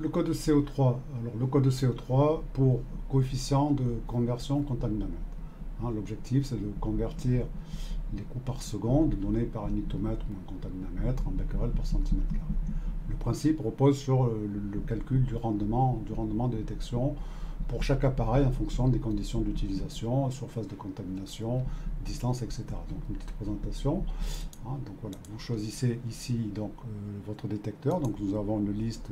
le code de CO3. Alors, le code de CO3 pour coefficient de conversion contaminamètre. Hein, L'objectif, c'est de convertir les coûts par seconde donnés par un hectomètre ou un contaminamètre en becquerel par centimètre carré. Le principe repose sur le, le, calcul du rendement, du rendement de détection pour chaque appareil en fonction des conditions d'utilisation, surface de contamination, distance, etc. Donc une petite présentation. Hein, donc voilà, vous choisissez ici donc euh, votre détecteur. Donc nous avons une liste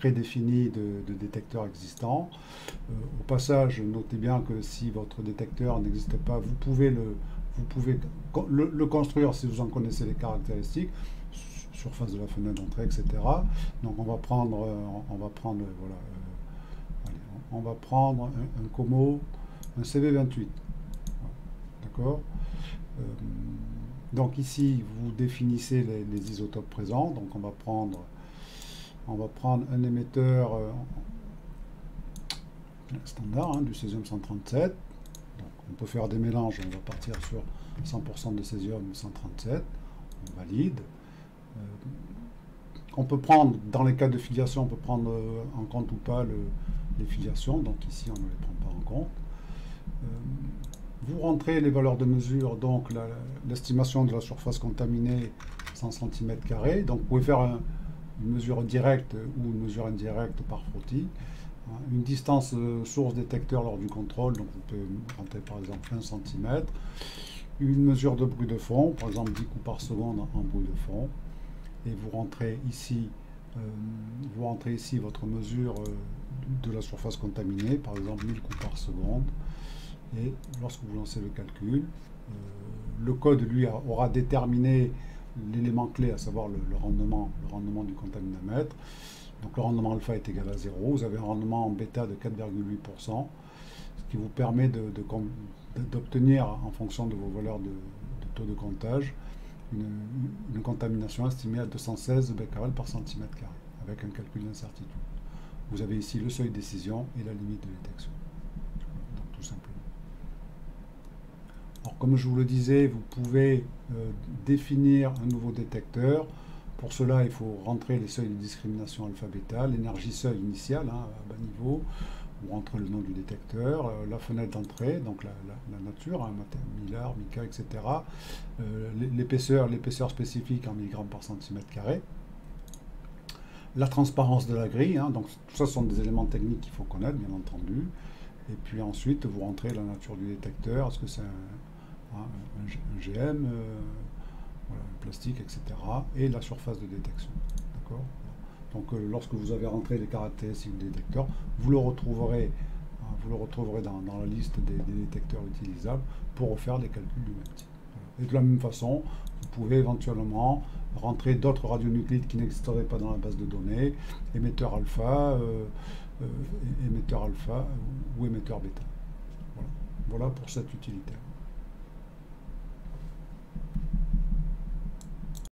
prédéfinie de, de détecteurs existants. Euh, au passage, notez bien que si votre détecteur n'existe pas, vous pouvez le construire si vous en connaissez les caractéristiques, surface de la fenêtre d'entrée, etc. Donc on va prendre, on va prendre, voilà, euh, allez, on va prendre un, Como, un CV28. D'accord? Euh, Donc ici, vous définissez les, isotopes présents. Donc on va prendre, on va prendre un émetteur euh, standard hein, du césium 137 on peut faire des mélanges, on va partir sur 100% de césium 137, on valide. Euh, on peut prendre, dans les cas de filiation, on peut prendre euh, en compte ou pas le, les filiations, donc ici on ne les prend pas en compte. Vous rentrez les valeurs de mesure, donc l'estimation de la surface contaminée 100 cm, donc vous pouvez faire un, une mesure directe ou une mesure indirecte par frottis. Une distance euh, source détecteur lors du contrôle, donc on peut rentrer par exemple 1 cm. Une mesure de bruit de fond, par exemple 10 coups par seconde en bruit de fond. Et vous rentrez ici, euh, vous rentrez ici votre mesure euh, de la surface contaminée, par exemple 1000 coups par seconde. Et lorsque vous lancez le calcul, le code lui aura déterminé l'élément clé, à savoir le, rendement, le rendement du contaminamètre. Donc le rendement alpha est égal à 0. Vous avez un rendement en bêta de 4,8%, ce qui vous permet d'obtenir, de, en fonction de vos valeurs de, taux de comptage, une, contamination estimée à 216 becquerel par centimètre carré, avec un calcul d'incertitude. Vous avez ici le seuil de décision et la limite de détection. Donc tout simplement. Alors comme je vous le disais, vous pouvez euh, définir un nouveau détecteur pour cela, il faut rentrer les seuils de discrimination alpha-bêta, l'énergie seuil initiale hein, à bas niveau, vous rentrez le nom du détecteur, euh, la fenêtre d'entrée, donc la, nature, hein, millar, mica, etc. Euh, l'épaisseur, l'épaisseur spécifique en milligrammes par centimètre carré. La transparence de la grille, hein, donc tout ça sont des éléments techniques qu'il faut connaître, bien entendu. Et puis ensuite, vous rentrez la nature du détecteur, est-ce que c'est un, un, un, GM euh, voilà, plastique, etc. Et la surface de détection. D'accord? Donc euh, lorsque vous avez rentré les caractéristiques du détecteur, vous le retrouverez, euh, vous le retrouverez dans, la liste des, détecteurs utilisables pour refaire des calculs du même type. Et de la même façon, vous pouvez éventuellement rentrer d'autres radionuclides qui n'existeraient pas dans la base de données, émetteur alpha, euh, émetteur alpha ou émetteur bêta. Voilà. voilà pour cette utilitaire.